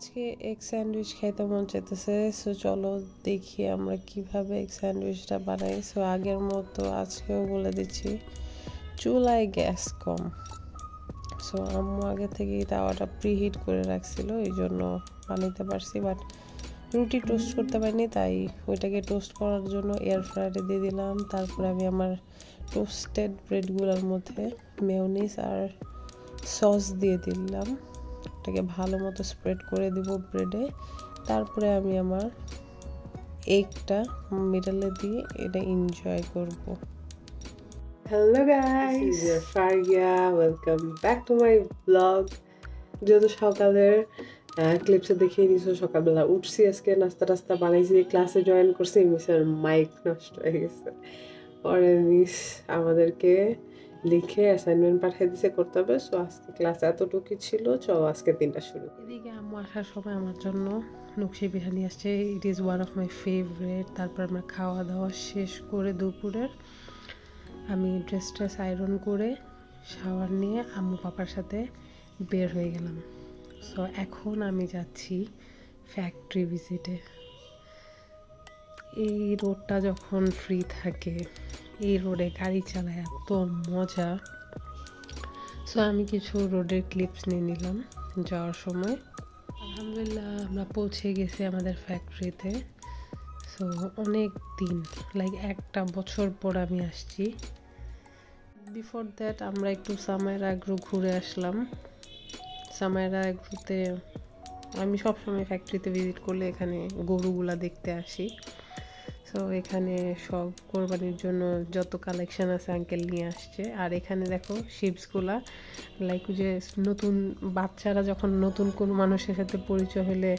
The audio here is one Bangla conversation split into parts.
আজকে এগ স্যান্ডউইচ খাইতে মন চাইতেছে সো চলো দেখি আমরা কীভাবে এগ স্যান্ডউইচটা বানাই। সো আগের মতো আজকেও বলে দিচ্ছি, চুলায় গ্যাস কম। সো আম্মু আগে থেকেই তাওয়াটা প্রিহিট করে রাখছিল, এই জন্য বানাইতে পারছি বাট রুটি টোস্ট করতে পারিনি, তাই ওইটাকে টোস্ট করার জন্য এয়ার ফ্রায়ারে দিয়ে দিলাম। তারপরে আমি আমার টোস্টেড ব্রেডগুলোর মধ্যে মেয়নিস আর সস দিয়ে দিলাম। এটাকে ভালো মতো স্প্রেড করে দিব ব্রেডে তারপরে আমি আমার এগটা মিডলে দিয়ে এটা এনজয় করব। Hello guys Faria welcome back to my blog যেহেতু সকালের ক্লিপসে দেখিয়ে নিছো সকালবেলা উঠছি আজকে নাস্তা টাস্তা বানাইছি ক্লাসে জয়েন করছি মিসের মাইক নষ্ট হয়ে গেছে। পরে মিস আমাদেরকে লিখে অ্যাসাইনমেন্ট পাঠিয়ে দিছে করতে হবে। সো আজকে ক্লাস এতটুকুই ছিল। চলো আজকে দিনটা শুরু এদিকে আম্মু আসার সময় আমার জন্য নকশি বিরিয়ানি আসছে। It is one of my favourite তারপর আমরা খাওয়া দাওয়া শেষ করে দুপুরের আমি ড্রেস ট্রেস আয়রন করে শাওয়ার নিয়ে আম্মু পাপার সাথে বের হয়ে গেলাম। সো এখন আমি যাচ্ছি ফ্যাক্টরি ভিজিটে এই রোডটা যখন ফ্রি থাকে, এই রোডে গাড়ি চালায় এত মজা। সো আমি কিছু রোডের ক্লিপস নিয়ে নিলাম যাওয়ার সময়। আলহামদুলিল্লাহ, আমরা পৌঁছে গেছি আমাদের ফ্যাক্টরিতে সো অনেক দিন লাইক একটা বছর পর আমি আসছি। বিফোর দ্যাট আমরা একটু সামাইরা আগ্রু ঘুরে আসলাম। সামাইরা আগ্রুতে আমি সবসময় ফ্যাক্টরিতে ভিজিট করলে এখানে গরুগুলা দেখতে আসি। সো এখানে সব কোরবানির জন্য যত কালেকশন আছে আঙ্কেল নিয়ে আসছে। আর এখানে দেখো শিপসগুলা লাইক যে নতুন বাচ্চারা যখন নতুন কোনো মানুষের সাথে পরিচয় হলে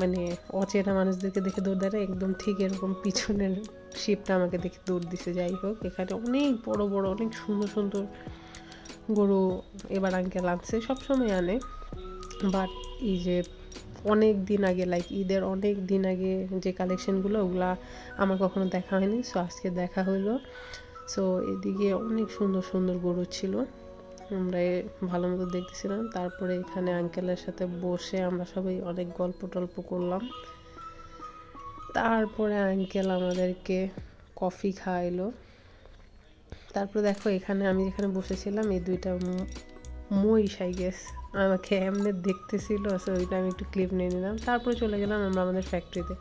মানে অচেনা মানুষদেরকে দেখে দৌড় দেয় একদম ঠিক এরকম পিছনের শিপটা আমাকে দেখে দৌড় দিছে। যাই হোক, এখানে অনেক বড় বড়, অনেক সুন্দর সুন্দর গরু এবার আঙ্কেল আনছে, সবসময় আনে। বাট এই যে অনেক দিন আগে লাইক ঈদের অনেক দিন আগে যে কালেকশনগুলো ওগুলা আমার কখনো দেখা হয়নি সো আজকে দেখা হলো সো এদিকে অনেক সুন্দর সুন্দর গরু ছিল, আমরা ভালো মতো দেখতেছিলাম। তারপরে এখানে আঙ্কেলের সাথে বসে আমরা সবাই অনেক গল্প টল্প করলাম। তারপরে আঙ্কেল আমাদেরকে কফি খাওয়াইলো তারপরে দেখো এখানে আমি যেখানে বসেছিলাম, এই দুইটা মহিষ আই গেস আমাকে এমনি দেখতেছিল সো ওইটা আমি একটু ক্লিপ নিয়ে নিলাম। তারপরে চলে গেলাম আমরা আমাদের ফ্যাক্টরিতে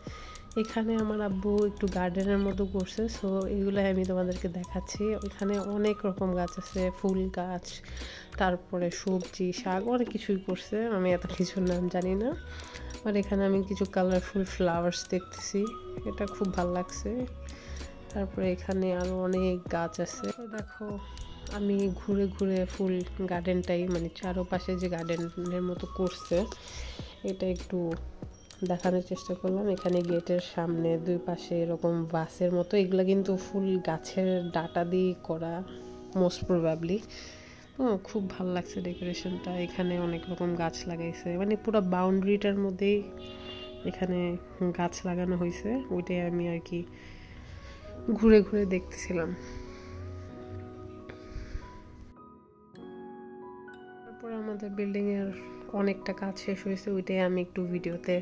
এখানে আমার আব্বু একটু গার্ডেনের মতো করছে সো এগুলো আমি তোমাদেরকে দেখাচ্ছি। ওইখানে অনেক রকম গাছ আছে, ফুল গাছ, তারপরে সবজি, শাক, অনেক কিছুই করছে। আমি এত কিছুর নাম জানি না। আর এখানে আমি কিছু কালারফুল ফ্লাওয়ার্স দেখতেছি, এটা খুব ভালো লাগছে। তারপরে এখানে আরও অনেক গাছ আছে। দেখো আমি ঘুরে ঘুরে ফুল গার্ডেনটাই মানে চারোপাশে যে গার্ডেনের মতো করছে, এটা একটু দেখানোর চেষ্টা করলাম। এখানে গেটের সামনে দুই পাশে এরকম বাসের মতো, এগুলো কিন্তু ফুল গাছের ডাটা দিয়ে করা মোস্ট প্রবাবলি খুব ভালো লাগছে ডেকোরেশনটা। এখানে অনেক রকম গাছ লাগাইছে। মানে পুরো বাউন্ডারিটার মধ্যেই এখানে গাছ লাগানো হয়েছে ওইটাই আমি আর কি ঘুরে ঘুরে দেখতেছিলাম। আমাদের বিল্ডিংয়ের অনেকটা কাজ শেষ হয়েছে, ওইটাই আমি একটু ভিডিওতে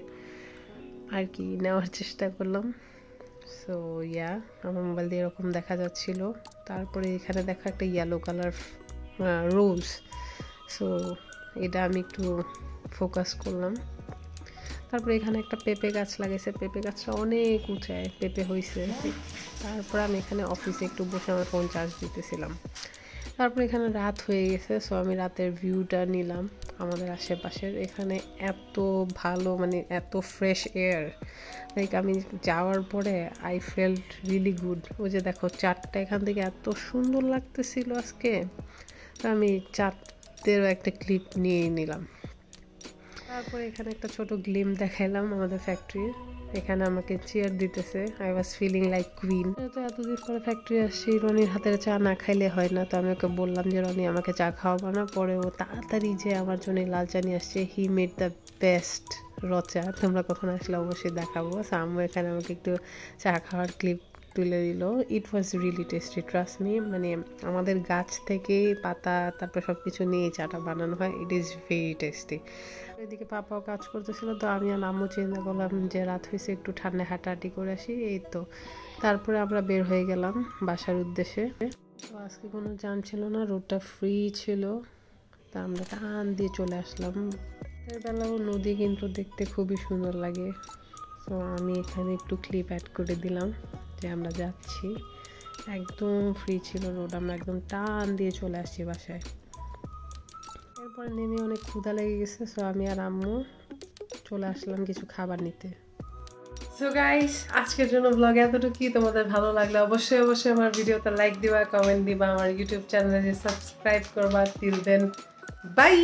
আর কি নেওয়ার চেষ্টা করলাম। সো ইয়া আমার মোবাইল দিয়ে এরকম দেখা যাচ্ছিল। তারপরে এখানে দেখা একটা ইয়েলো কালার রোজ সো এটা আমি একটু ফোকাস করলাম। তারপরে এখানে একটা পেঁপে গাছ লাগাইছে। পেঁপে গাছটা অনেক উঁচায়, পেঁপে হয়েছে তারপর আমি এখানে অফিসে একটু বসে আমার ফোন চার্জ দিতেছিলাম। তারপর এখানে রাত হয়ে গেছে সো আমি রাতের ভিউটা নিলাম আমাদের আশেপাশের। এখানে এত ভালো মানে এত ফ্রেশ এয়ার লাইক আমি যাওয়ার পরে আই ফেল্ট রিলি গুড ওই যে দেখো, চারটা এখান থেকে এত সুন্দর লাগতেছিল আজকে। তো আমি চারটেরও একটা ক্লিপ নিয়ে নিলাম। তারপরে এখানে একটা ছোট গ্লিম দেখাইলাম আমাদের ফ্যাক্টরির এখানে আমাকে চেয়ার দিতেছে। I was feeling like queen তো এতদিন পরে ফ্যাক্টরি আসছি, রনির হাতের চা না খাইলে হয় না। তো আমি ওকে বললাম যে, রনি, আমাকে চা খাওয়াবো না। পরে ও তাড়াতাড়ি যে আমার জন্য লাল চা নিয়ে আসছে হি মেড দ্য বেস্ট রচা তোমরা কখন আসলে অবশ্যই দেখাবো। আম্মু এখানে আমাকে একটু চা খাওয়ার ক্লিপ তুলে দিল। It was really tasty trust me মানে আমাদের গাছ থেকে পাতা, তারপর সব কিছু নিয়ে চাটা বানানো হয়। ইট ইজ ভেরি টেস্টি এদিকে পাপাও কাজ করতেছিল, তো আমি আর আম্মু চিন্তা করলাম যে রাত হয়েছে একটু ঠান্ডা হাঁটাহাঁটি করে আসি, এই তো। তারপরে আমরা বের হয়ে গেলাম বাসার উদ্দেশ্যে। তো আজকে কোনো জাম ছিল না, রোডটা ফ্রি ছিল, তা আমরা টান দিয়ে চলে আসলাম। বেলাও নদী কিন্তু দেখতে খুবই সুন্দর লাগে, তো আমি এখানে একটু ক্লিপ অ্যাড করে দিলাম যে আমরা যাচ্ছি। একদম ফ্রি ছিল রোড আমরা একদম টান দিয়ে চলে আসছি বাসায়। এরপর নেমে অনেক ক্ষুধা লেগে গেছে সো আমি আর আম্মু চলে আসলাম কিছু খাবার নিতে। সো গাইস আজকের জন্য ব্লগ এতটুকুই। তোমাদের ভালো লাগলে অবশ্যই অবশ্যই আমার ভিডিওতে লাইক দিবা কমেন্ট দিবা, আমার ইউটিউব চ্যানেলে সাবস্ক্রাইব করবা। Till then by